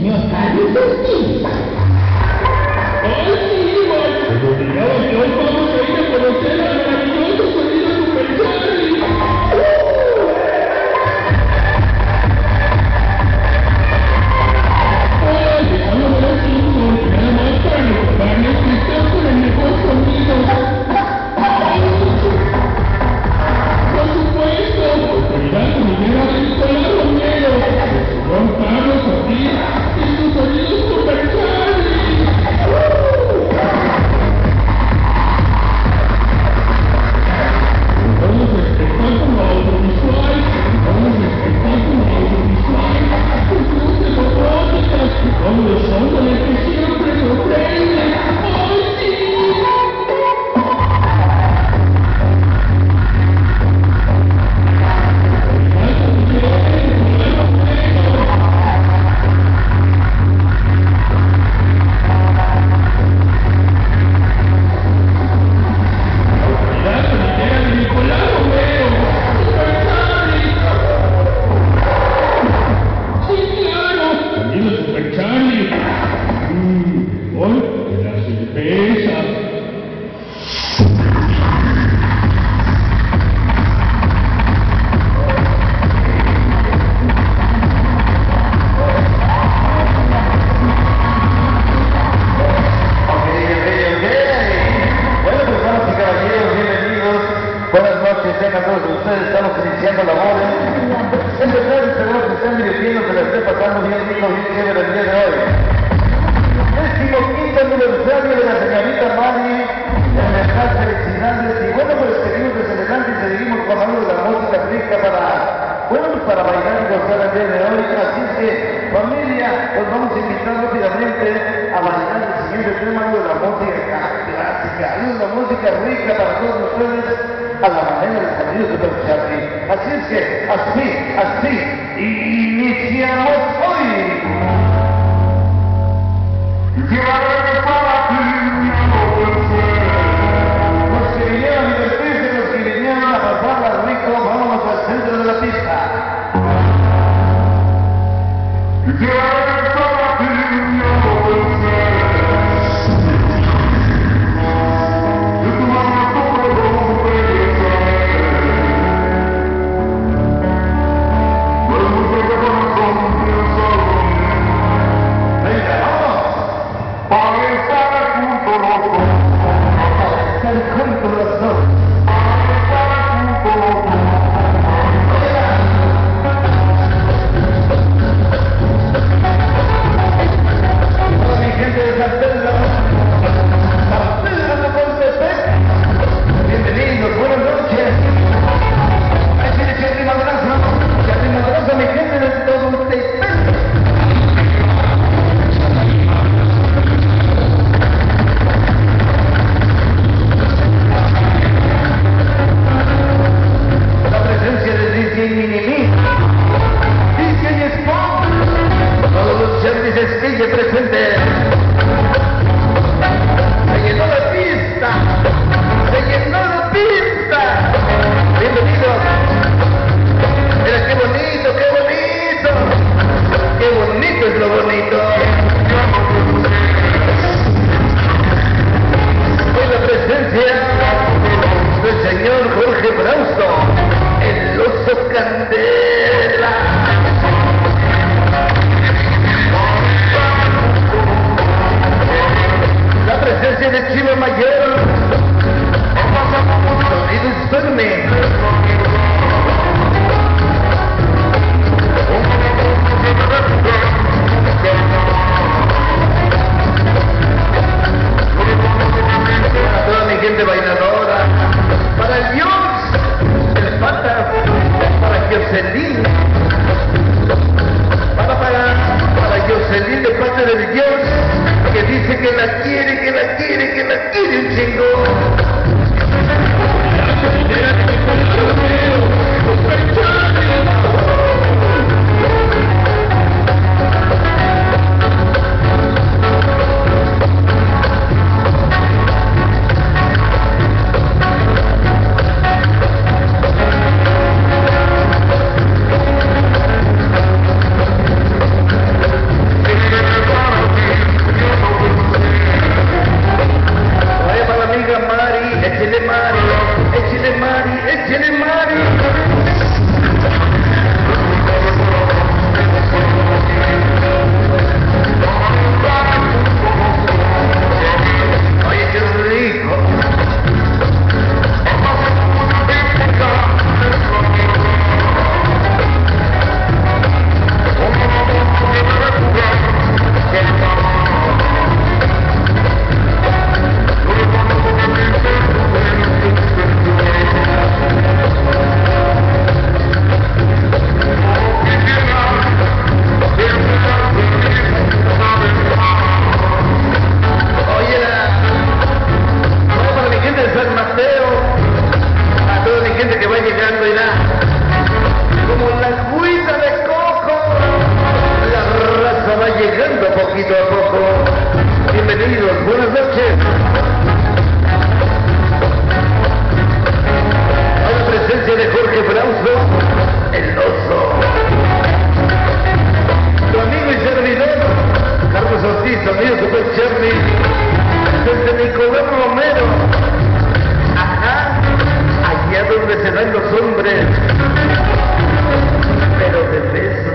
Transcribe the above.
Meu caros filhos. Ei, noches, tengan todos ustedes. Estamos iniciando la boda. En verdad, esperamos que estén divirtiendo, que la esté pasando bien rico, bien chévere el día de hoy. De la señorita Mari. En. Y bueno, pues seguimos desde adelante y seguimos con algo de la música rica para, bueno, pues para bailar y gozar el día de hoy. Así que, familia, los vamos a invitar rápidamente a bailar el siguiente tema, de la música clásica, algo la música rica para todos ustedes, a la manera del sonido de Charlie. Así es que, así, así, iniciamos hoy. Los present day presencia de poquito a poco. Bienvenidos, buenas noches. A la presencia de Jorge Brauso, el oso. Tu amigo y servidor, Carlos Ortiz, amigo Super Charlie, desde Nicolás Romero. Ajá, allá donde se dan los hombres, pero desde